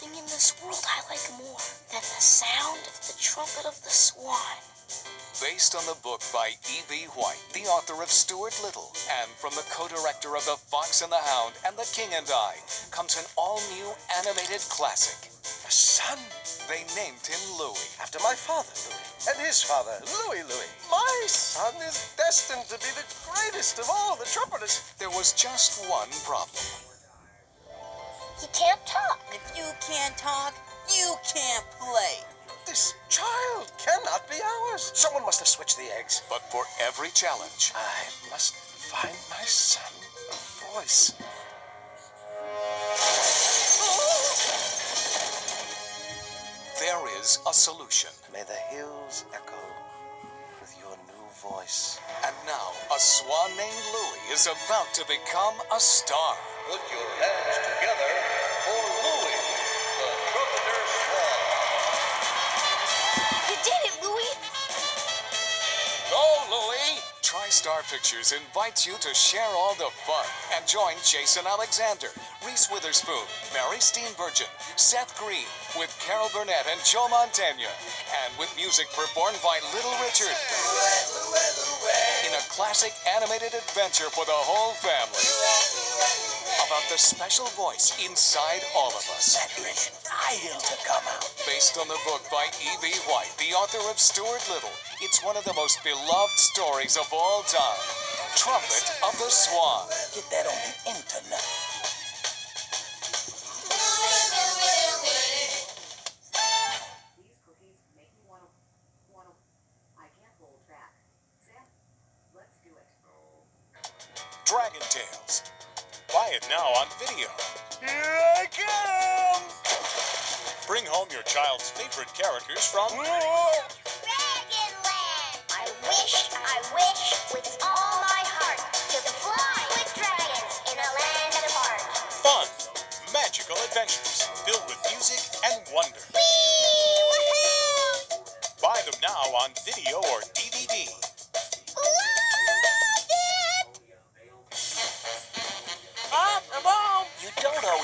nothing in this world I like more than the sound of the trumpet of the swan. Based on the book by E.B. White, the author of Stuart Little, and from the co-director of The Fox and the Hound and The King and I, comes an all-new animated classic. A son? They named him Louis. After my father, Louis. And his father, Louis Louis. My son is destined to be the greatest of all the trumpeters. There was just one problem. He can't talk. If you can't talk, you can't play. This child cannot be ours. Someone must have switched the eggs. But for every challenge, I must find my son a voice. there is a solution. May the hills echo with your new voice. And now, a swan named Louis is about to become a star. Put your hands together for Louis, the trumpeter swan. You did it, Louis. Go, Louis! TriStar Pictures invites you to share all the fun and join Jason Alexander, Reese Witherspoon, Mary Steenburgen, Seth Green, with Carol Burnett and Joe Montana, and with music performed by Little Richard. In a classic animated adventure for the whole family. About the special voice inside all of us. That is dying to come out. Based on the book by E.B. White, the author of Stuart Little, it's one of the most beloved stories of all time. Trumpet of the Swan. Get that on the internet. These cookies make you want to, want to, I can't hold back. Sam, let's do it. Dragon Tales. Buy it now on video. Here I come! Bring home your child's favorite characters from Dragonland! I wish, I wish with all my heart to fly with dragons in a land apart. fun, magical adventures filled with music and wonder. Whee! Woohoo! Buy them now on video or DVD.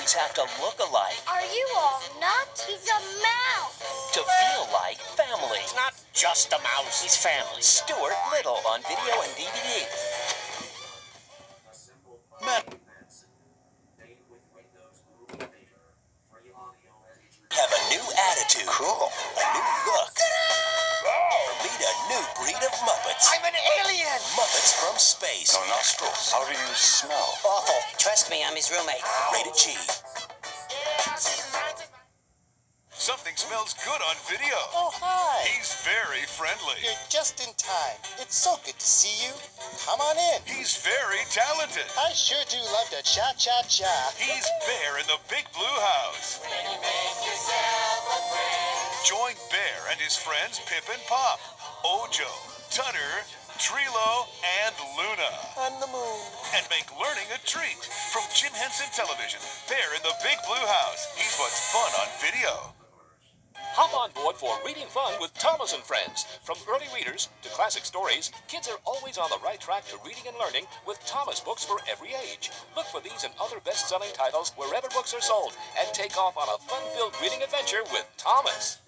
Always have to look alike Are you all nuts? He's a mouse. to feel like family. It's not just a mouse. He's family. Stuart Little on video and DVD. Have a new attitude. Cool. A new look. Meet a new breed of Muppets. I'm an alien! Muppets from space. No nostrils. How do you smell? Awful. Trust me, I'm his roommate. Rated G. Something smells good on video. Oh, hi. He's very friendly. You're just in time. It's so good to see you. Come on in. He's very talented. I sure do love to cha cha cha. He's Bear in the Big Blue House. Join Bear and his friends Pip and Pop, Ojo, Tutter, Treelo, and Luna. On the moon. And make learning a treat. From Jim Henson Television, Bear in the Big Blue House. He's what's fun on video. Hop on board for reading fun with Thomas and Friends. From early readers to classic stories, kids are always on the right track to reading and learning with Thomas books for every age. Look for these and other best-selling titles wherever books are sold and take off on a fun-filled reading adventure with Thomas.